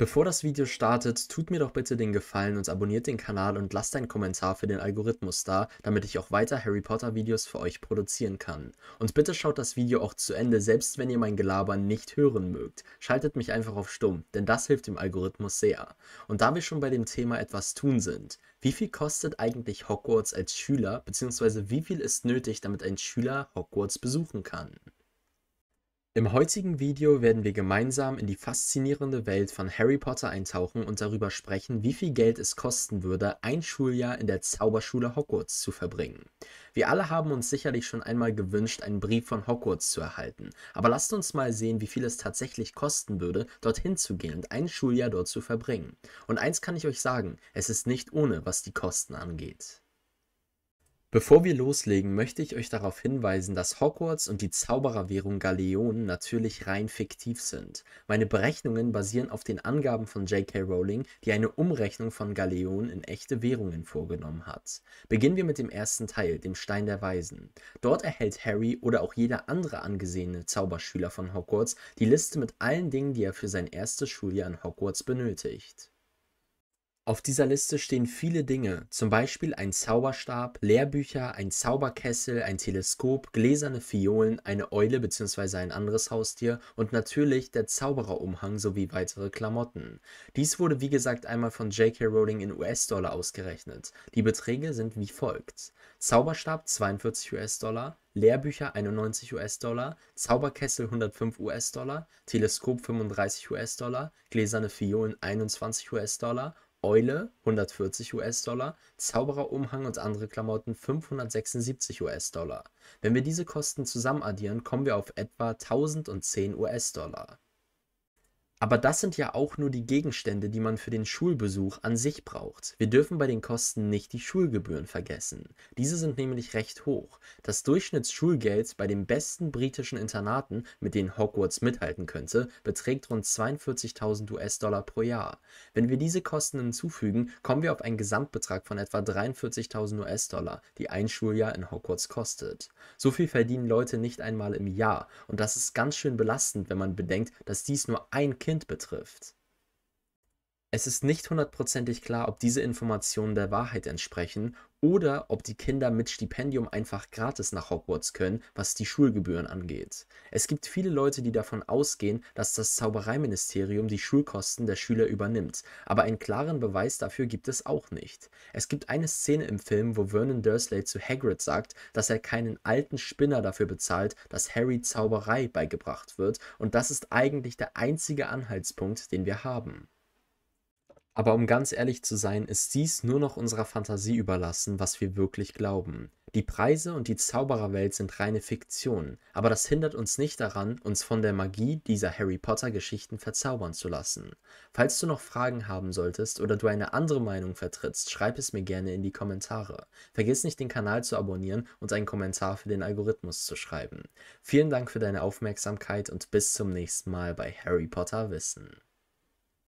Bevor das Video startet, tut mir doch bitte den Gefallen und abonniert den Kanal und lasst einen Kommentar für den Algorithmus da, damit ich auch weiter Harry Potter Videos für euch produzieren kann. Und bitte schaut das Video auch zu Ende, selbst wenn ihr mein Gelaber nicht hören mögt. Schaltet mich einfach auf stumm, denn das hilft dem Algorithmus sehr. Und da wir schon bei dem Thema etwas tun sind, wie viel kostet eigentlich Hogwarts als Schüler, beziehungsweise wie viel ist nötig, damit ein Schüler Hogwarts besuchen kann? Im heutigen Video werden wir gemeinsam in die faszinierende Welt von Harry Potter eintauchen und darüber sprechen, wie viel Geld es kosten würde, ein Schuljahr in der Zauberschule Hogwarts zu verbringen. Wir alle haben uns sicherlich schon einmal gewünscht, einen Brief von Hogwarts zu erhalten, aber lasst uns mal sehen, wie viel es tatsächlich kosten würde, dorthin zu gehen und ein Schuljahr dort zu verbringen. Und eins kann ich euch sagen, es ist nicht ohne, was die Kosten angeht. Bevor wir loslegen, möchte ich euch darauf hinweisen, dass Hogwarts und die Zaubererwährung Galeon natürlich rein fiktiv sind. Meine Berechnungen basieren auf den Angaben von J.K. Rowling, die eine Umrechnung von Galeon in echte Währungen vorgenommen hat. Beginnen wir mit dem ersten Teil, dem Stein der Weisen. Dort erhält Harry oder auch jeder andere angesehene Zauberschüler von Hogwarts die Liste mit allen Dingen, die er für sein erstes Schuljahr in Hogwarts benötigt. Auf dieser Liste stehen viele Dinge, zum Beispiel ein Zauberstab, Lehrbücher, ein Zauberkessel, ein Teleskop, gläserne Fiolen, eine Eule bzw. ein anderes Haustier und natürlich der Zaubererumhang sowie weitere Klamotten. Dies wurde wie gesagt einmal von J.K. Rowling in US-Dollar ausgerechnet. Die Beträge sind wie folgt: Zauberstab 42 US-Dollar, Lehrbücher 91 US-Dollar, Zauberkessel 105 US-Dollar, Teleskop 35 US-Dollar, gläserne Fiolen 21 US-Dollar Eule 140 US-Dollar, Zaubererumhang und andere Klamotten 576 US-Dollar. Wenn wir diese Kosten zusammen addieren, kommen wir auf etwa 1010 US-Dollar. Aber das sind ja auch nur die Gegenstände, die man für den Schulbesuch an sich braucht. Wir dürfen bei den Kosten nicht die Schulgebühren vergessen. Diese sind nämlich recht hoch. Das Durchschnittsschulgeld bei den besten britischen Internaten, mit denen Hogwarts mithalten könnte, beträgt rund 42.000 US-Dollar pro Jahr. Wenn wir diese Kosten hinzufügen, kommen wir auf einen Gesamtbetrag von etwa 43.000 US-Dollar, die ein Schuljahr in Hogwarts kostet. So viel verdienen Leute nicht einmal im Jahr und das ist ganz schön belastend, wenn man bedenkt, dass dies nur ein Kind Kind betrifft. Es ist nicht hundertprozentig klar, ob diese Informationen der Wahrheit entsprechen oder ob die Kinder mit Stipendium einfach gratis nach Hogwarts können, was die Schulgebühren angeht. Es gibt viele Leute, die davon ausgehen, dass das Zaubereiministerium die Schulkosten der Schüler übernimmt, aber einen klaren Beweis dafür gibt es auch nicht. Es gibt eine Szene im Film, wo Vernon Dursley zu Hagrid sagt, dass er keinen alten Spinner dafür bezahlt, dass Harry Zauberei beigebracht wird, und das ist eigentlich der einzige Anhaltspunkt, den wir haben. Aber um ganz ehrlich zu sein, ist dies nur noch unserer Fantasie überlassen, was wir wirklich glauben. Die Preise und die Zaubererwelt sind reine Fiktion, aber das hindert uns nicht daran, uns von der Magie dieser Harry Potter Geschichten verzaubern zu lassen. Falls du noch Fragen haben solltest oder du eine andere Meinung vertrittst, schreib es mir gerne in die Kommentare. Vergiss nicht den Kanal zu abonnieren und einen Kommentar für den Algorithmus zu schreiben. Vielen Dank für deine Aufmerksamkeit und bis zum nächsten Mal bei Harry Potter Wissen.